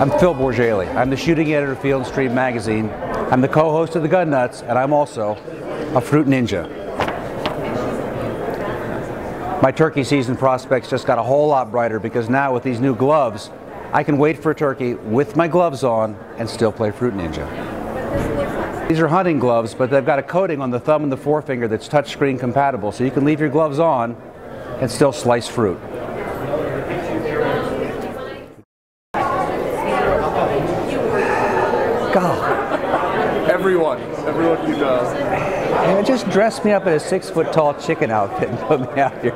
I'm Phil Bourjaily. I'm the shooting editor of Field and Stream magazine. I'm the co-host of the Gun Nuts, and I'm also a fruit ninja. My turkey season prospects just got a whole lot brighter because now with these new gloves, I can wait for a turkey with my gloves on and still play Fruit Ninja. These are hunting gloves, but they've got a coating on the thumb and the forefinger that's touchscreen compatible, so you can leave your gloves on and still slice fruit. God, Everyone, everyone you know. man, just dress me up in a six foot tall chicken outfit and put me out here.